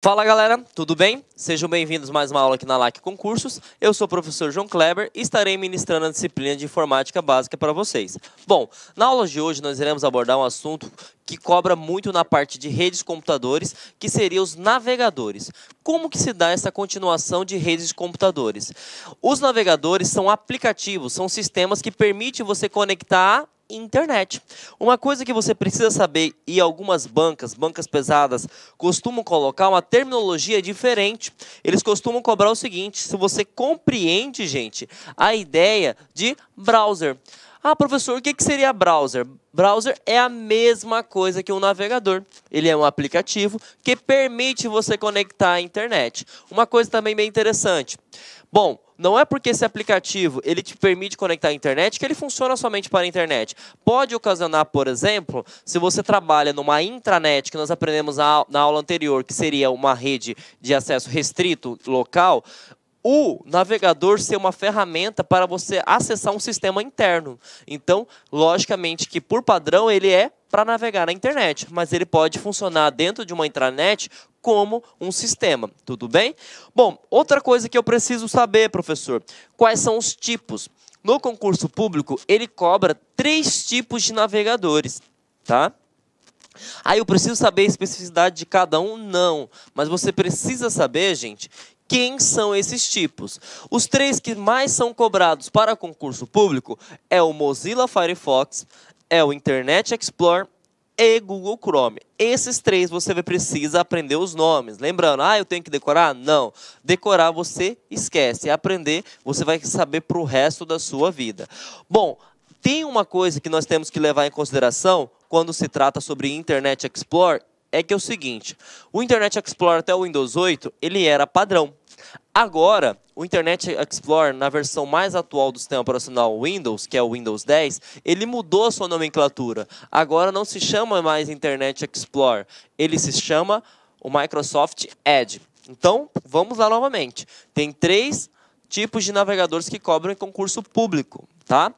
Fala galera, tudo bem? Sejam bem-vindos mais uma aula aqui na LAC Concursos. Eu sou o professor João Kleber e estarei ministrando a disciplina de informática básica para vocês. Bom, na aula de hoje nós iremos abordar um assunto que cobra muito na parte de redes de computadores, que seriam os navegadores. Como que se dá essa continuação de redes de computadores? Os navegadores são aplicativos, são sistemas que permitem você conectar internet. Uma coisa que você precisa saber, e algumas bancas, bancas pesadas, costumam colocar uma terminologia diferente. Eles costumam cobrar o seguinte: se você compreende, gente, a ideia de browser. Ah, professor, o que seria browser? Browser é a mesma coisa que um navegador. Ele é um aplicativo que permite você conectar à internet. Uma coisa também bem interessante. Bom, não é porque esse aplicativo ele te permite conectar à internet que ele funciona somente para a internet. Pode ocasionar, por exemplo, se você trabalha numa intranet, que nós aprendemos na, na aula anterior, que seria uma rede de acesso restrito local, o navegador ser uma ferramenta para você acessar um sistema interno. Então, logicamente que por padrão ele é para navegar na internet, mas ele pode funcionar dentro de uma intranet como um sistema, tudo bem? Bom, outra coisa que eu preciso saber, professor, quais são os tipos? No concurso público, ele cobra três tipos de navegadores, tá? Aí eu preciso saber a especificidade de cada um? Não. Mas você precisa saber, gente, quem são esses tipos. Os três que mais são cobrados para concurso público é o Mozilla Firefox, é o Internet Explorer e Google Chrome. Esses três você precisa aprender os nomes. Lembrando, ah, eu tenho que decorar? Não. Decorar você esquece. Aprender você vai saber para o resto da sua vida. Bom, tem uma coisa que nós temos que levar em consideração quando se trata sobre Internet Explorer, é que é o seguinte, o Internet Explorer até o Windows 8, ele era padrão. Agora, o Internet Explorer, na versão mais atual do sistema operacional Windows, que é o Windows 10, ele mudou a sua nomenclatura. Agora não se chama mais Internet Explorer, ele se chama o Microsoft Edge. Então, vamos lá novamente. Tem três tipos de navegadores que cobram em concurso público, tá?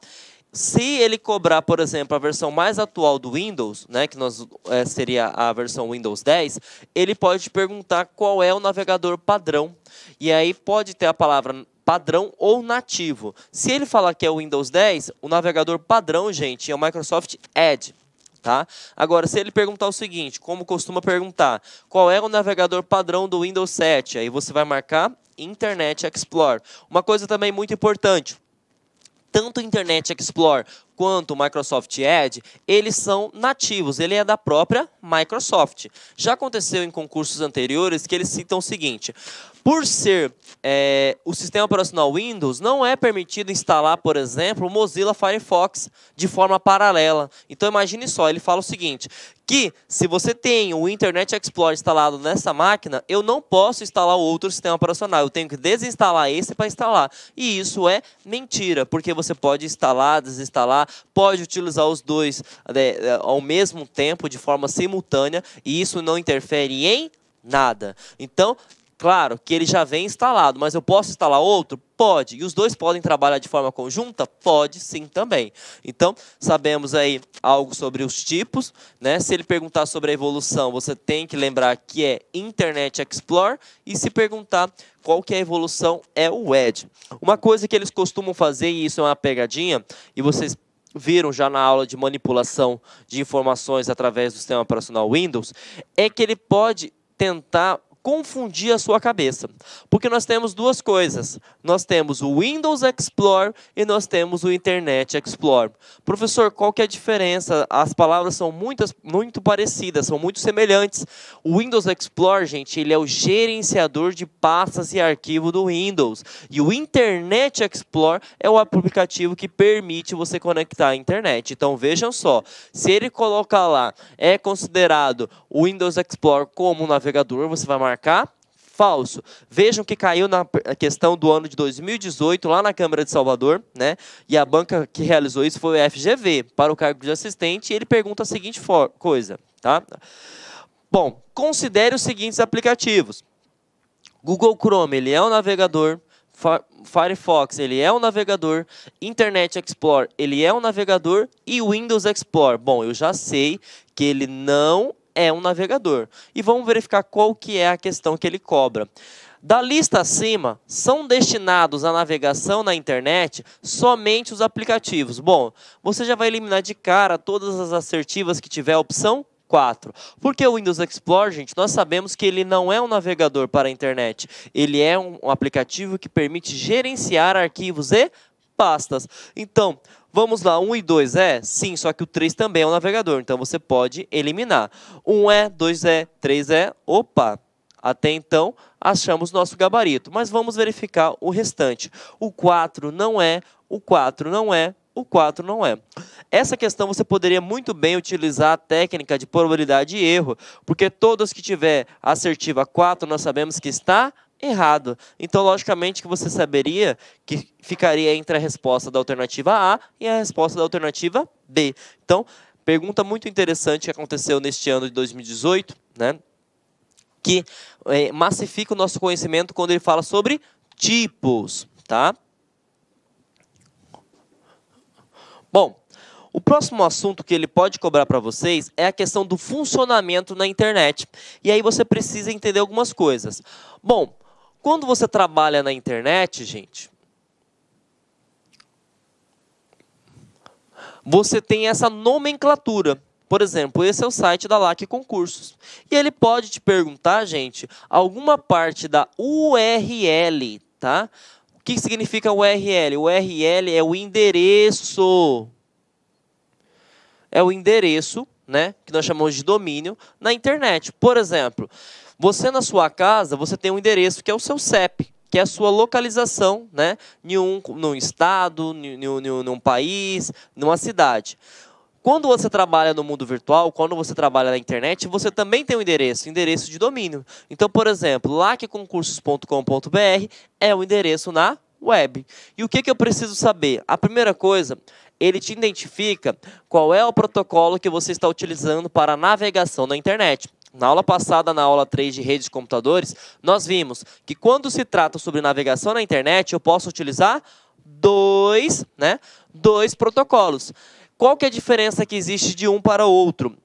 Se ele cobrar, por exemplo, a versão mais atual do Windows, né, que nós, é, seria a versão Windows 10, ele pode perguntar qual é o navegador padrão. E aí pode ter a palavra padrão ou nativo. Se ele falar que é o Windows 10, o navegador padrão, gente, é o Microsoft Edge. Tá? Agora, se ele perguntar o seguinte, como costuma perguntar, qual é o navegador padrão do Windows 7? Aí você vai marcar Internet Explorer. Uma coisa também muito importante, tanto o Internet Explorer quanto o Microsoft Edge, eles são nativos, ele é da própria Microsoft. Já aconteceu em concursos anteriores que eles citam o seguinte: por ser é, o sistema operacional Windows, não é permitido instalar, por exemplo, o Mozilla Firefox de forma paralela. Então imagine só, ele fala o seguinte, que se você tem o Internet Explorer instalado nessa máquina, eu não posso instalar outro sistema operacional, eu tenho que desinstalar esse para instalar. E isso é mentira, porque você pode instalar, desinstalar, pode utilizar os dois né, ao mesmo tempo, de forma simultânea, e isso não interfere em nada. Então, Claro que ele já vem instalado, mas eu posso instalar outro? Pode. E os dois podem trabalhar de forma conjunta? Pode sim também. Então, sabemos aí algo sobre os tipos. Né? Se ele perguntar sobre a evolução, você tem que lembrar que é Internet Explorer. E se perguntar qual que é a evolução, é o Edge. Uma coisa que eles costumam fazer, e isso é uma pegadinha, e vocês viram já na aula de manipulação de informações através do sistema operacional Windows, é que ele pode tentar confundir a sua cabeça. Porque nós temos duas coisas. Nós temos o Windows Explorer e nós temos o Internet Explorer. Professor, qual que é a diferença? As palavras são muitas, muito parecidas, são muito semelhantes. O Windows Explorer, gente, ele é o gerenciador de pastas e arquivo do Windows. E o Internet Explorer é o aplicativo que permite você conectar à internet. Então vejam só, se ele colocar lá, é considerado o Windows Explorer como navegador, você vai marcar marcar falso. Vejam que caiu na questão do ano de 2018, lá na Câmara de Salvador, né? E a banca que realizou isso foi o FGV, para o cargo de assistente, e ele pergunta a seguinte coisa, tá? Bom, considere os seguintes aplicativos. Google Chrome, ele é um navegador, Firefox, ele é um navegador, Internet Explorer, ele é um navegador e Windows Explorer. Bom, eu já sei que ele não é um navegador. E vamos verificar qual que é a questão que ele cobra. Da lista acima, são destinados à navegação na internet somente os aplicativos. Bom, você já vai eliminar de cara todas as assertivas que tiver a opção 4. Porque o Windows Explorer, gente, nós sabemos que ele não é um navegador para a internet. Ele é um, aplicativo que permite gerenciar arquivos e pastas. Então, Vamos lá, 1 e 2 é? Sim, só que o 3 também é um navegador, então você pode eliminar. 1 é, 2 é, 3 é, opa, até então, achamos nosso gabarito, mas vamos verificar o restante. O 4 não é, o 4 não é, o 4 não é. Essa questão você poderia muito bem utilizar a técnica de probabilidade e erro, porque todas que tiver assertiva 4, nós sabemos que está errado. Então, logicamente que você saberia que ficaria entre a resposta da alternativa A e a resposta da alternativa B. Então, pergunta muito interessante que aconteceu neste ano de 2018, né? que é, massifica o nosso conhecimento quando ele fala sobre tipos, tá? Bom, o próximo assunto que ele pode cobrar para vocês é a questão do funcionamento na internet. E aí você precisa entender algumas coisas. Bom, quando você trabalha na internet, gente, você tem essa nomenclatura. Por exemplo, esse é o site da LAC Concursos. E ele pode te perguntar, gente, alguma parte da URL, tá? O que significa URL? URL é o endereço. É o endereço, né, que nós chamamos de domínio na internet. Por exemplo, você na sua casa, você tem um endereço que é o seu CEP, que é a sua localização, né, em um, num estado, em um país, numa cidade. Quando você trabalha no mundo virtual, quando você trabalha na internet, você também tem um endereço, endereço de domínio. Então, por exemplo, lacconcursos.com.br é o endereço na web. E o que, que eu preciso saber? A primeira coisa, ele te identifica qual é o protocolo que você está utilizando para navegação na internet. Na aula passada, na aula 3 de redes de computadores, nós vimos que quando se trata sobre navegação na internet, eu posso utilizar dois, né, dois protocolos. Qual que é a diferença que existe de um para o outro?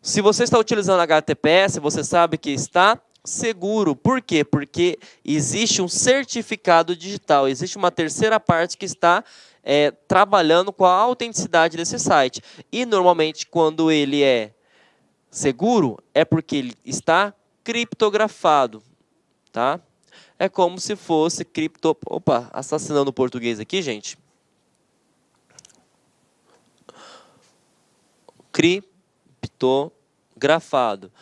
Se você está utilizando HTTPS, você sabe que está seguro. Por quê? Porque existe um certificado digital, existe uma terceira parte que está é, trabalhando com a autenticidade desse site. E normalmente, quando ele é seguro, é porque ele está criptografado. Tá? É como se fosse cripto. Opa, assassinando o português aqui, gente. criptografado.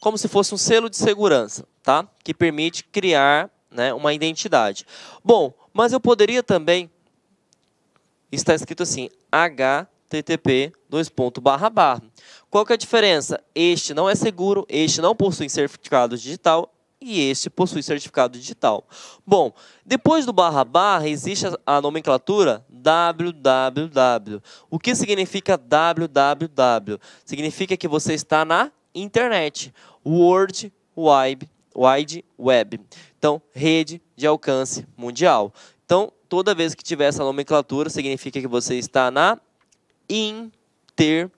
Como se fosse um selo de segurança, tá? Que permite criar né, uma identidade. Bom, mas eu poderia também está escrito assim, http dois ponto, barra, barra. Qual que é a diferença? Este não é seguro, este não possui certificado digital e este possui certificado digital. Bom, depois do barra barra existe a nomenclatura www. O que significa www? Significa que você está na internet, World Wide, Wide Web. Então, rede de alcance mundial. Então, toda vez que tiver essa nomenclatura, significa que você está na internet.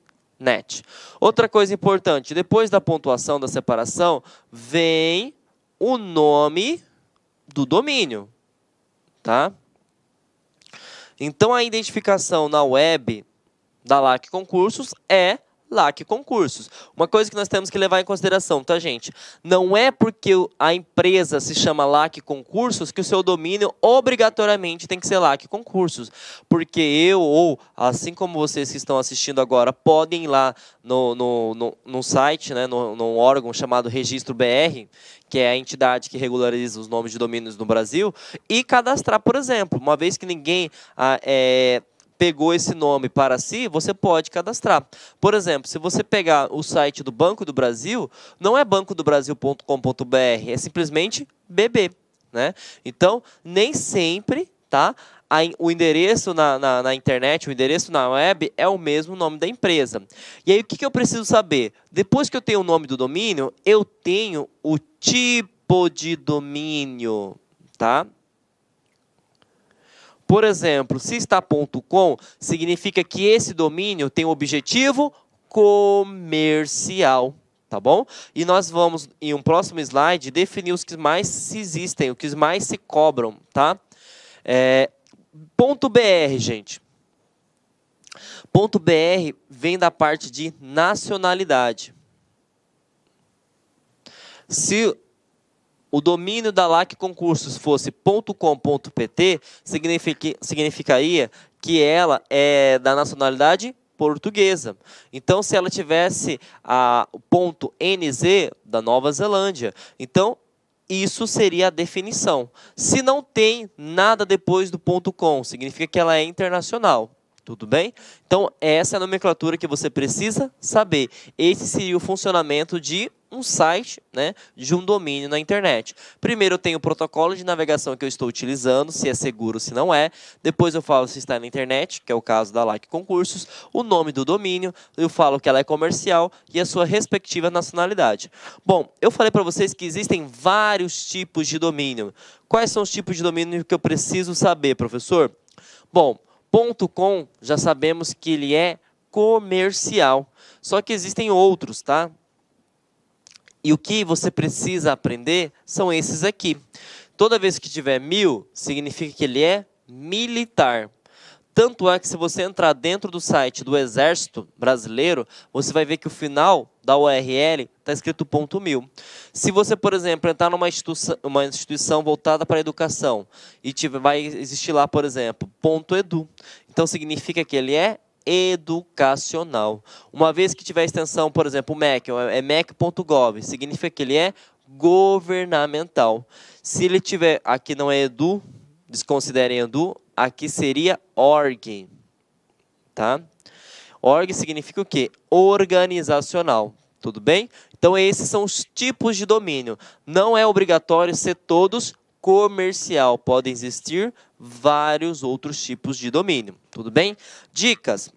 Outra coisa importante, depois da pontuação da separação, vem o nome do domínio, tá? Então a identificação na web da LAC Concursos é LAC Concursos. Uma coisa que nós temos que levar em consideração, tá, gente? Não é porque a empresa se chama LAC Concursos que o seu domínio obrigatoriamente tem que ser LAC Concursos. Porque eu, ou assim como vocês que estão assistindo agora, podem ir lá no, no, no, no site, né, no, órgão chamado Registro BR, que é a entidade que regulariza os nomes de domínios no Brasil, e cadastrar, por exemplo. Uma vez que ninguém ah, é, pegou esse nome para si, você pode cadastrar. Por exemplo, se você pegar o site do Banco do Brasil, não é bancodobrasil.com.br, é simplesmente BB. Né? Então, nem sempre tá, o endereço na, na, na, internet, o endereço na web é o mesmo nome da empresa. E aí, o que, que eu preciso saber? Depois que eu tenho o nome do domínio, eu tenho o tipo de domínio. Tá? Por exemplo, se está .com, significa que esse domínio tem o objetivo comercial, tá bom? E nós vamos, em um próximo slide, definir os que mais se existem, os que mais se cobram, tá? É, ponto .br, gente. Ponto .br vem da parte de nacionalidade. Se o domínio da LAC Concursos fosse .com.pt, significaria que ela é da nacionalidade portuguesa. Então, se ela tivesse a ponto .nz da Nova Zelândia, então isso seria a definição. Se não tem nada depois do ponto .com, significa que ela é internacional. Tudo bem? Então, essa é a nomenclatura que você precisa saber. Esse seria o funcionamento de um site, né, de um domínio na internet. Primeiro eu tenho o protocolo de navegação que eu estou utilizando, se é seguro, se não é. Depois eu falo se está na internet, que é o caso da Like Concursos, o nome do domínio, eu falo que ela é comercial e a sua respectiva nacionalidade. Bom, eu falei para vocês que existem vários tipos de domínio. Quais são os tipos de domínio que eu preciso saber, professor? Bom, .com já sabemos que ele é comercial. Só que existem outros, tá? E o que você precisa aprender são esses aqui. Toda vez que tiver mil, significa que ele é militar. Tanto é que se você entrar dentro do site do Exército Brasileiro, você vai ver que o final da URL está escrito ponto mil. Se você, por exemplo, entrar numa instituição, uma instituição voltada para a educação e tiver, vai existir lá, por exemplo, ponto edu, então significa que ele é educacional. Uma vez que tiver extensão, por exemplo, MEC, é mec.gov, significa que ele é governamental. Se ele tiver, aqui não é edu, desconsiderem edu, aqui seria org, tá? Org significa o quê? Organizacional, tudo bem? Então esses são os tipos de domínio. Não é obrigatório ser todos comercial, podem existir vários outros tipos de domínio, tudo bem? Dicas.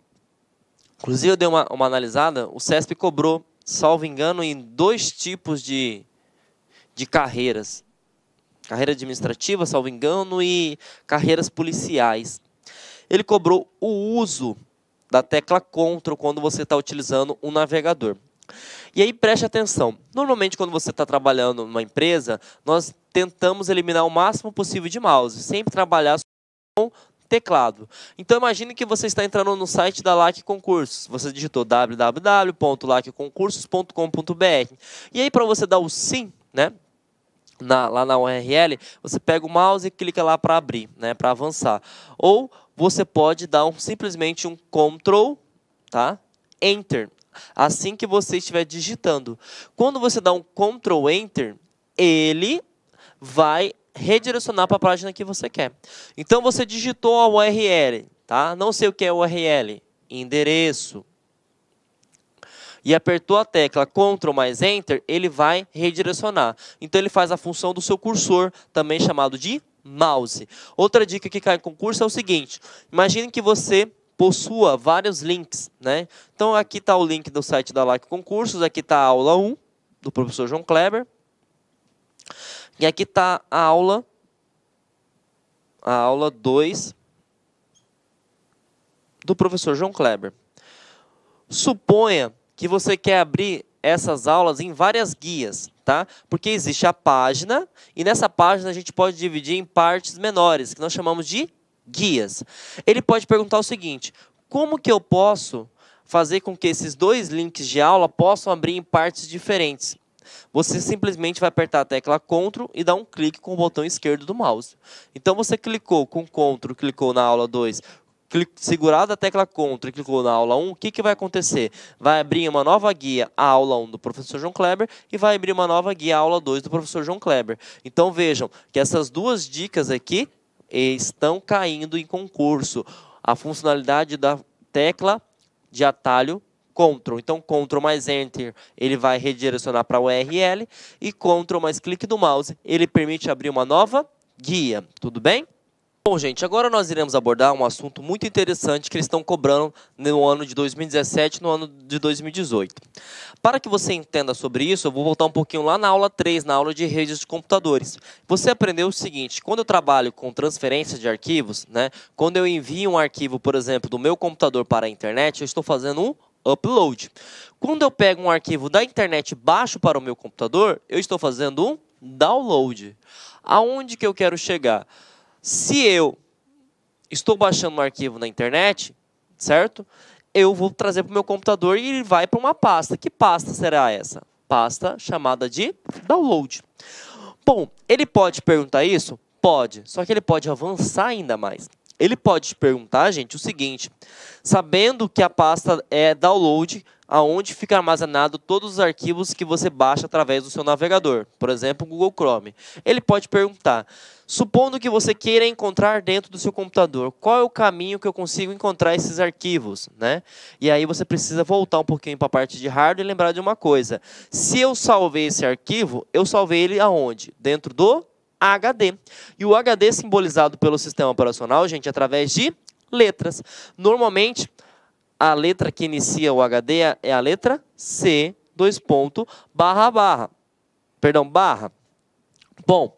Inclusive, eu dei uma, uma analisada, o CESP cobrou, salvo engano, em dois tipos de, de carreiras. Carreira administrativa, salvo engano, e carreiras policiais. Ele cobrou o uso da tecla CTRL quando você está utilizando um navegador. E aí preste atenção. Normalmente quando você está trabalhando numa empresa, nós tentamos eliminar o máximo possível de mouse, sempre trabalhar com teclado. Então imagine que você está entrando no site da LAC Concursos. Você digitou www.lacconcursos.com.br. E aí para você dar o sim, né? Na, lá na URL, você pega o mouse e clica lá para abrir, né, para avançar. Ou você pode dar um, simplesmente um Ctrl, tá? Enter. Assim que você estiver digitando. Quando você dá um Ctrl Enter, ele vai redirecionar para a página que você quer. Então você digitou a URL, tá? Não sei o que é URL, endereço. E apertou a tecla Ctrl mais Enter, ele vai redirecionar. Então ele faz a função do seu cursor, também chamado de mouse. Outra dica que cai em concurso é o seguinte: imagine que você possua vários links, né? Então aqui está o link do site da Like Concursos, aqui está a aula 1 do professor João Kleber. E aqui está a aula, a aula 2 do professor João Kleber. Suponha que você quer abrir essas aulas em várias guias, tá? Porque existe a página e nessa página a gente pode dividir em partes menores, que nós chamamos de guias. Ele pode perguntar o seguinte: como que eu posso fazer com que esses dois links de aula possam abrir em partes diferentes? você simplesmente vai apertar a tecla CTRL e dar um clique com o botão esquerdo do mouse. Então você clicou com CTRL, clicou na aula 2, segurado a tecla CTRL e clicou na aula 1, o que, que vai acontecer? Vai abrir uma nova guia, a aula 1 do professor João Kleber, e vai abrir uma nova guia, a aula 2 do professor João Kleber. Então vejam que essas duas dicas aqui estão caindo em concurso. A funcionalidade da tecla de atalho Ctrl. Então, Ctrl mais Enter, ele vai redirecionar para a URL. E Ctrl mais clique do mouse, ele permite abrir uma nova guia. Tudo bem? Bom, gente, agora nós iremos abordar um assunto muito interessante que eles estão cobrando no ano de 2017 e no ano de 2018. Para que você entenda sobre isso, eu vou voltar um pouquinho lá na aula 3, na aula de redes de computadores. Você aprendeu o seguinte, quando eu trabalho com transferência de arquivos, né, quando eu envio um arquivo, por exemplo, do meu computador para a internet, eu estou fazendo um upload. Quando eu pego um arquivo da internet baixo para o meu computador, eu estou fazendo um download. Aonde que eu quero chegar? Se eu estou baixando um arquivo na internet, certo? Eu vou trazer para o meu computador e ele vai para uma pasta. Que pasta será essa? Pasta chamada de download. Bom, ele pode perguntar isso? Pode. Só que ele pode avançar ainda mais. Ele pode te perguntar, gente, o seguinte: sabendo que a pasta é download, aonde fica armazenado todos os arquivos que você baixa através do seu navegador, por exemplo, o Google Chrome. Ele pode perguntar: supondo que você queira encontrar dentro do seu computador, qual é o caminho que eu consigo encontrar esses arquivos, né? E aí você precisa voltar um pouquinho para a parte de hardware e lembrar de uma coisa: se eu salvei esse arquivo, eu salvei ele aonde? Dentro do HD. E o HD é simbolizado pelo sistema operacional, gente, através de letras. Normalmente, a letra que inicia o HD é a letra C, dois pontos, barra, barra. Perdão, barra. Bom,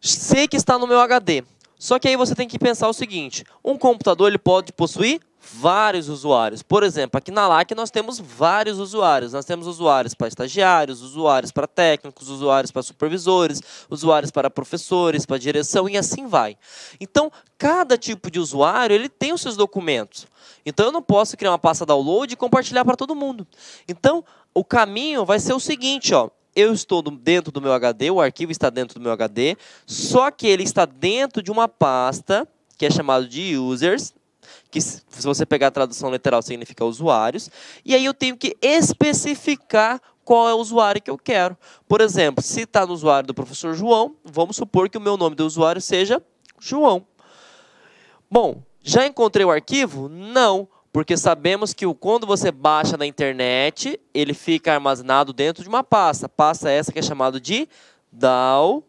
sei que está no meu HD. Só que aí você tem que pensar o seguinte: um computador ele pode possuir vários usuários. Por exemplo, aqui na LAC nós temos vários usuários. Nós temos usuários para estagiários, usuários para técnicos, usuários para supervisores, usuários para professores, para direção e assim vai. Então, cada tipo de usuário ele tem os seus documentos. Então, eu não posso criar uma pasta download e compartilhar para todo mundo. Então, o caminho vai ser o seguinte, ó. Eu estou dentro do meu HD, o arquivo está dentro do meu HD, só que ele está dentro de uma pasta que é chamado de users, que se você pegar a tradução literal significa usuários, e aí eu tenho que especificar qual é o usuário que eu quero. Por exemplo, se está no usuário do professor João, vamos supor que o meu nome do usuário seja João. Bom, já encontrei o arquivo? Não, porque sabemos que quando você baixa na internet, ele fica armazenado dentro de uma pasta. Pasta essa que é chamada de downloads.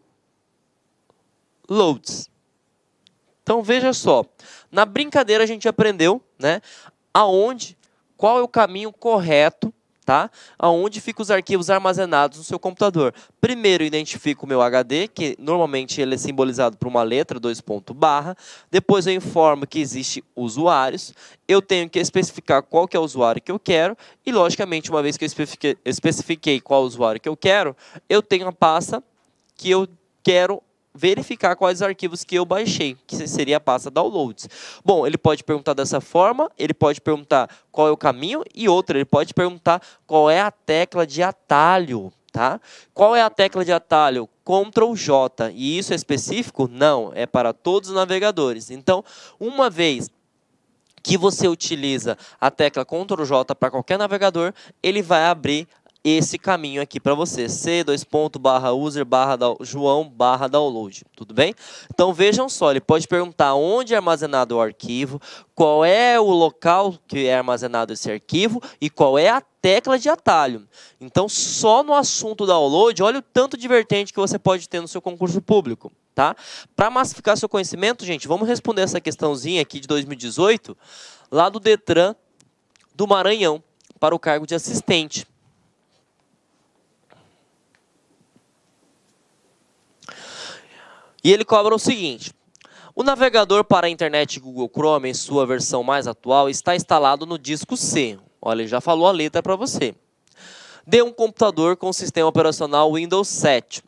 Então veja só, na brincadeira a gente aprendeu, né, aonde, qual é o caminho correto, tá? Aonde ficam os arquivos armazenados no seu computador. Primeiro identifico o meu HD, que normalmente ele é simbolizado por uma letra, dois pontos barra. Depois eu informo que existe usuários. Eu tenho que especificar qual que é o usuário que eu quero e logicamente uma vez que eu especifiquei, especifiquei qual usuário que eu quero, eu tenho a pasta que eu quero verificar quais arquivos que eu baixei, que seria a pasta downloads. Bom, ele pode perguntar dessa forma, ele pode perguntar qual é o caminho e outra, ele pode perguntar qual é a tecla de atalho, tá? Qual é a tecla de atalho? Ctrl J. E isso é específico? Não, é para todos os navegadores. Então, uma vez que você utiliza a tecla Ctrl J para qualquer navegador, ele vai abrir esse caminho aqui para você, c dois ponto, barra user barra joão barra download, tudo bem? Então vejam só, ele pode perguntar onde é armazenado o arquivo, qual é o local que é armazenado esse arquivo e qual é a tecla de atalho. Então só no assunto download, olha o tanto de vertente que você pode ter no seu concurso público. Tá? Para massificar seu conhecimento, gente, vamos responder essa questãozinha aqui de 2018, lá do Detran do Maranhão, para o cargo de assistente. E ele cobra o seguinte: o navegador para a internet Google Chrome, em sua versão mais atual, está instalado no disco C. Olha, ele já falou a letra para você. De um computador com sistema operacional Windows 7.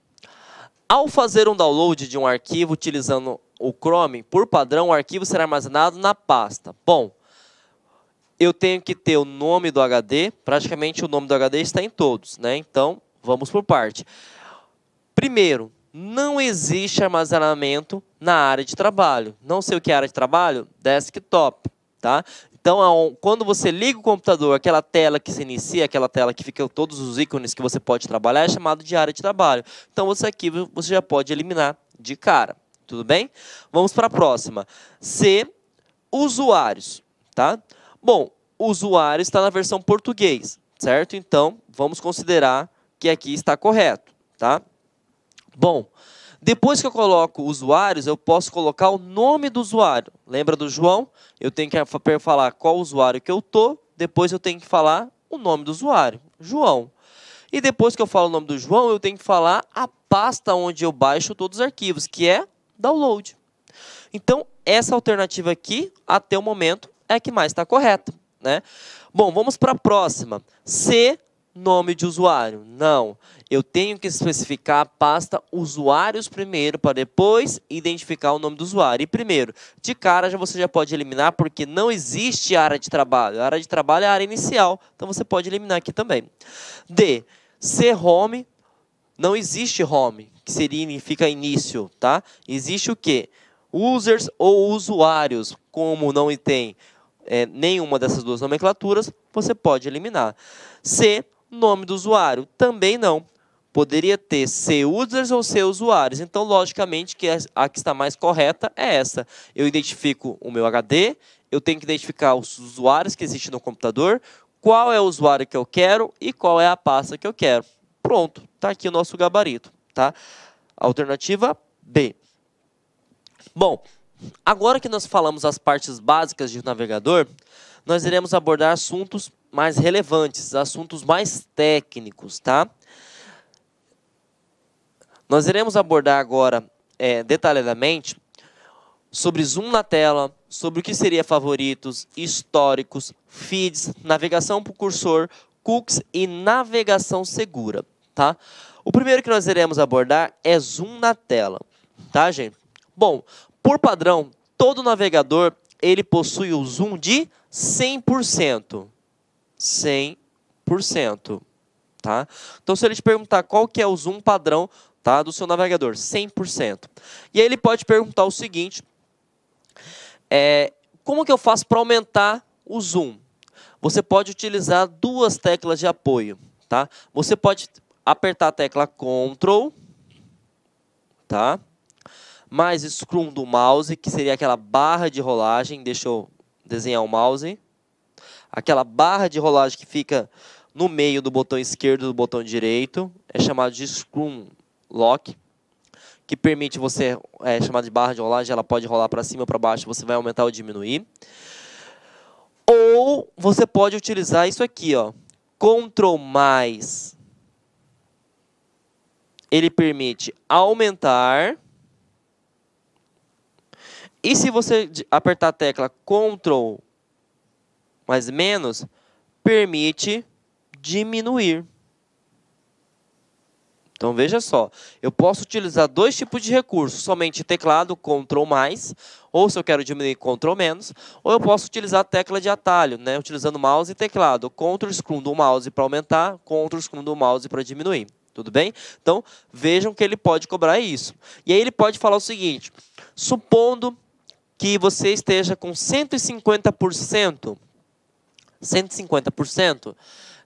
Ao fazer um download de um arquivo utilizando o Chrome, por padrão, o arquivo será armazenado na pasta. Bom, eu tenho que ter o nome do HD, praticamente o nome do HD está em todos, né? Então, vamos por parte. Primeiro, não existe armazenamento na área de trabalho. Não sei o que é área de trabalho? Desktop, tá? Então, quando você liga o computador, aquela tela que se inicia, aquela tela que fica todos os ícones que você pode trabalhar, é chamado de área de trabalho. Então, você aqui você já pode eliminar de cara. Tudo bem? Vamos para a próxima. C, usuários, tá? Bom, usuário está na versão português, certo? Então, vamos considerar que aqui está correto, tá? Bom, depois que eu coloco usuários, eu posso colocar o nome do usuário. Lembra do João? Eu tenho que falar qual usuário que eu tô, depois eu tenho que falar o nome do usuário, João. E depois que eu falo o nome do João, eu tenho que falar a pasta onde eu baixo todos os arquivos, que é download. Então, essa alternativa aqui, até o momento, é a que mais está correta. né? Bom, vamos para a próxima. C, nome de usuário. Não, eu tenho que especificar a pasta usuários primeiro, para depois identificar o nome do usuário. E primeiro, de cara já você já pode eliminar, porque não existe área de trabalho. A área de trabalho é a área inicial, então você pode eliminar aqui também. D, C, home, não existe home, que significa início, tá? Existe o quê? Users ou usuários, como não tem é, nenhuma dessas duas nomenclaturas, você pode eliminar. C, nome do usuário, também não. Poderia ter C users ou C usuários. Então, logicamente, que a que está mais correta é essa. Eu identifico o meu HD, eu tenho que identificar os usuários que existem no computador, qual é o usuário que eu quero e qual é a pasta que eu quero. Pronto, está aqui o nosso gabarito. Tá? Alternativa B. Bom, Agora que nós falamos as partes básicas de um navegador, nós iremos abordar assuntos mais relevantes, assuntos mais técnicos, tá? Nós iremos abordar agora é, detalhadamente sobre zoom na tela, sobre o que seria favoritos, históricos, feeds, navegação por cursor, cookies e navegação segura, tá? O primeiro que nós iremos abordar é zoom na tela, tá, gente? Bom, por padrão, todo navegador ele possui o zoom de 100%. 100%. Tá? Então, se ele te perguntar qual que é o zoom padrão tá, do seu navegador, 100%. E aí ele pode perguntar o seguinte, é, como que eu faço para aumentar o zoom? Você pode utilizar duas teclas de apoio. Tá? Você pode apertar a tecla Ctrl, tá? mais scroll do mouse, que seria aquela barra de rolagem. Deixa eu desenhar o mouse. Aquela barra de rolagem que fica no meio do botão esquerdo e do botão direito. É chamado de scroll lock, que permite você, é chamado de barra de rolagem, ela pode rolar para cima para baixo, você vai aumentar ou diminuir. Ou você pode utilizar isso aqui, ó, Ctrl mais. Ele permite aumentar e se você apertar a tecla Ctrl mais menos, permite diminuir. Então veja só, eu posso utilizar dois tipos de recursos, somente teclado Ctrl mais, ou se eu quero diminuir Ctrl menos, ou eu posso utilizar a tecla de atalho, né, utilizando mouse e teclado, Ctrl scroll do mouse para aumentar, Ctrl scroll do mouse para diminuir. Tudo bem? Então, vejam que ele pode cobrar isso. E aí ele pode falar o seguinte, supondo que você esteja com 150%, 150%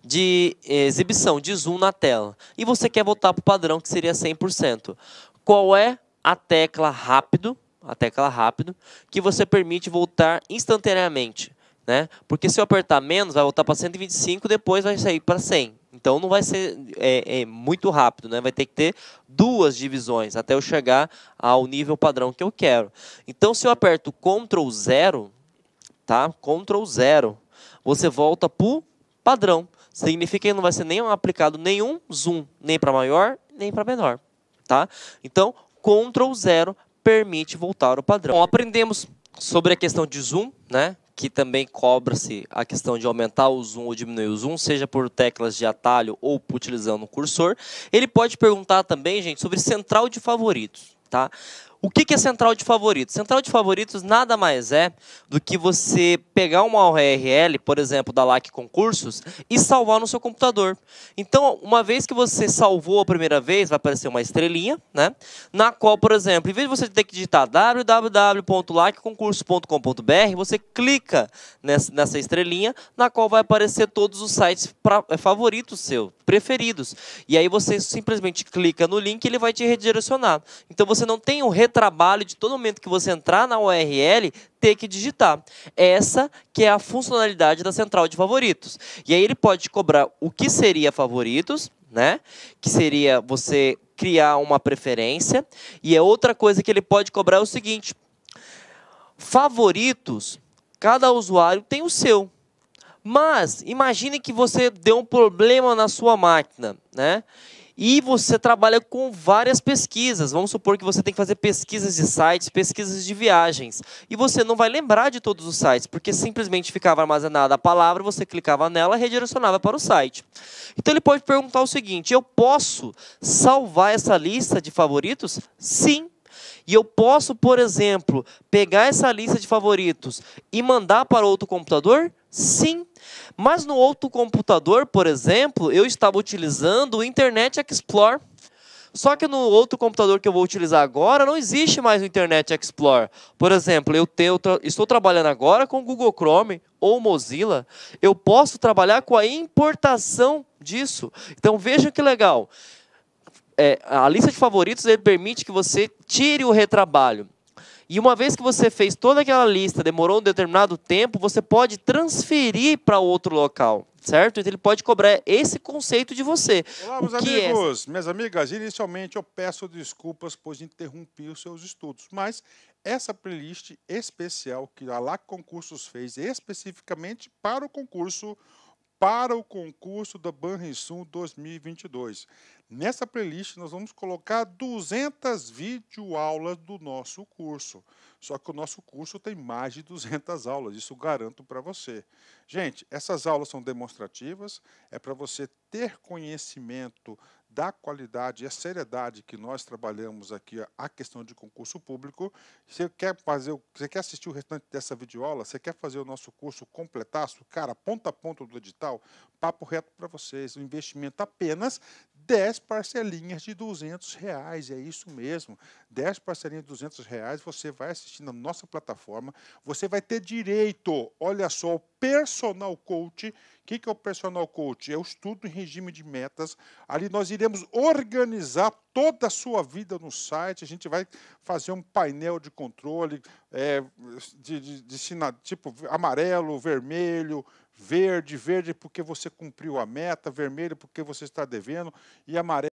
de exibição de zoom na tela e você quer voltar para o padrão que seria 100%. Qual é a tecla rápido, a tecla rápido, que você permite voltar instantaneamente? Né? Porque se eu apertar menos, vai voltar para 125, depois vai sair para 100. Então não vai ser é, é, muito rápido, né? vai ter que ter duas divisões até eu chegar ao nível padrão que eu quero. Então se eu aperto Ctrl 0, tá? Ctrl 0, você volta para o padrão. Significa que não vai ser nem aplicado nenhum zoom, nem para maior, nem para menor. Tá? Então, Ctrl 0 permite voltar ao padrão. Bom, aprendemos sobre a questão de zoom, né? que também cobra-se a questão de aumentar o zoom ou diminuir o zoom, seja por teclas de atalho ou utilizando o cursor. Ele pode perguntar também, gente, sobre central de favoritos. Tá? O que é central de favoritos? Central de favoritos nada mais é do que você pegar uma URL, por exemplo, da LAC Concursos, e salvar no seu computador. Então, uma vez que você salvou a primeira vez, vai aparecer uma estrelinha, né? na qual, por exemplo, em vez de você ter que digitar www.lacconcursos.com.br, você clica nessa, estrelinha, na qual vai aparecer todos os sites é, favoritos seus, preferidos. E aí você simplesmente clica no link e ele vai te redirecionar. Então, você não tem um retrabalho de todo momento que você entrar na URL ter que digitar. Essa que é a funcionalidade da central de favoritos. E aí ele pode cobrar o que seria favoritos, né? Que seria você criar uma preferência. E é outra coisa que ele pode cobrar é o seguinte: favoritos, cada usuário tem o seu. Mas imagine que você deu um problema na sua máquina, né? e você trabalha com várias pesquisas. Vamos supor que você tem que fazer pesquisas de sites, pesquisas de viagens. E você não vai lembrar de todos os sites, porque simplesmente ficava armazenada a palavra, você clicava nela e redirecionava para o site. Então ele pode perguntar o seguinte: eu posso salvar essa lista de favoritos? Sim. E eu posso, por exemplo, pegar essa lista de favoritos e mandar para outro computador? Sim. Mas no outro computador, por exemplo, eu estava utilizando o Internet Explorer. Só que no outro computador que eu vou utilizar agora, não existe mais o Internet Explorer. Por exemplo, eu, tenho, estou trabalhando agora com o Google Chrome ou Mozilla. Eu posso trabalhar com a importação disso. Então vejam que legal. É, a lista de favoritos ele permite que você tire o retrabalho. E uma vez que você fez toda aquela lista, demorou um determinado tempo, você pode transferir para outro local, certo? Então ele pode cobrar esse conceito de você. Olá, meus amigos, é... minhas amigas. Inicialmente eu peço desculpas pois interrompi os seus estudos, mas essa playlist especial que a LAC Concursos fez especificamente para o concurso para o concurso da Banrisul 2022. Nessa playlist nós vamos colocar 200 videoaulas do nosso curso. Só que o nosso curso tem mais de 200 aulas, isso garanto para você. Gente, essas aulas são demonstrativas, é para você ter conhecimento da qualidade e a seriedade que nós trabalhamos aqui a questão de concurso público. Você quer fazer, você quer assistir o restante dessa videoaula? Você quer fazer o nosso curso completaço, cara, ponta a ponta do edital? Papo reto para vocês, um investimento apenas 10 parcelinhas de 200 reais, é isso mesmo. 10 parcelinhas de 200 reais, você vai assistir na nossa plataforma, você vai ter direito, olha só, o personal coach. O que, que é o personal coach? É o estudo em regime de metas. Ali nós iremos organizar toda a sua vida no site, a gente vai fazer um painel de controle é, de, de, de, de tipo amarelo, vermelho, verde, verde porque você cumpriu a meta, vermelho porque você está devendo e amarelo